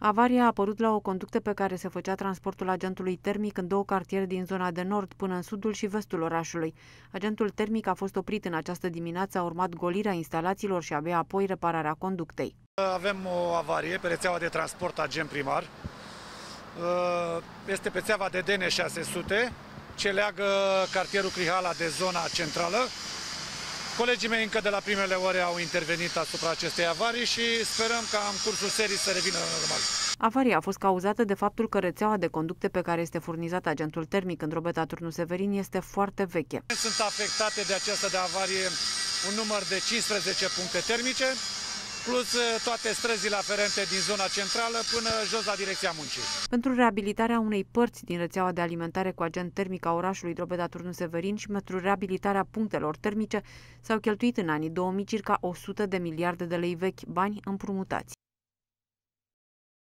Avaria a apărut la o conductă pe care se făcea transportul agentului termic în două cartiere din zona de nord până în sudul și vestul orașului. Agentul termic a fost oprit în această dimineață, a urmat golirea instalațiilor și abia apoi repararea conductei. Avem o avarie pe rețeaua de transport agent primar. Este pe țeava de DN600 ce leagă cartierul Crihala de zona centrală Colegii mei încă de la primele ore au intervenit asupra acestei avarii și sperăm ca în cursul serii să revină normal. Avaria a fost cauzată de faptul că rețeaua de conducte pe care este furnizat agentul termic în drobeta Turnu Severin este foarte veche. Sunt afectate de această de avarie un număr de 15 puncte termice, plus uh, toate străzile aferente din zona centrală până jos la direcția muncii. Pentru reabilitarea unei părți din rețeaua de alimentare cu agent termic a orașului Drobeta Turnu Severin și pentru reabilitarea punctelor termice s-au cheltuit în anii 2000 circa 100 de miliarde de lei vechi, bani împrumutați.